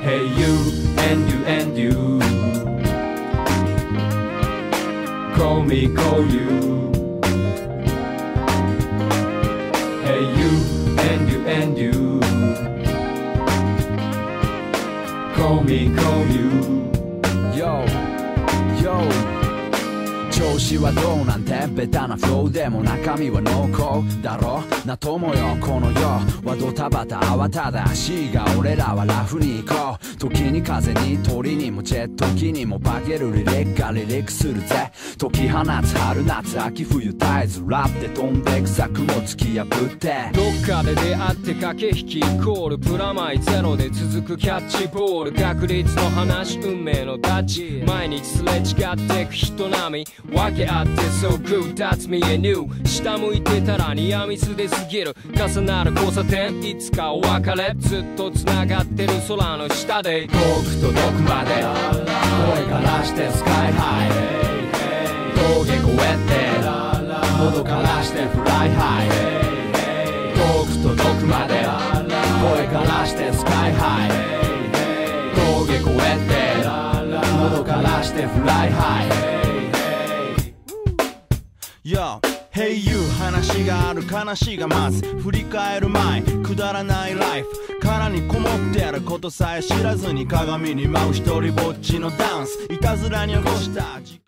Hey you and you and you. Call me call you. Hey you and you and you. Call me call you 調子はどうなんてベタなフローでも中身は濃厚だろ。な友よこの世はドタバタ慌ただしいが俺らはラフに行こう。時に風に鳥にもジェット機にも化けるリレッカリレックするぜ。解き放つ春夏秋冬絶えずラって飛んでく策も突き破って。どっかで出会って駆け引きイコールプラマイゼロで続くキャッチボール。確率の話運命のタッチ。毎日すれ違ってく人並み。分け合って So good that's me and you 下向いてたらニアミスで過ぎる重なる交差点いつかお別れずっと繋がってる空の下で遠く届くまで声からしてスカイハイ峠越えて喉からしてフライハイ遠く届くまで声からしてスカイハイ峠越えて喉からしてフライハイ Yo, Hey you 話がある悲しがまず振り返る前くだらないライフ。空にこもってやることさえ知らずに鏡に舞う一人ぼっちのダンス。いたずらに起こした。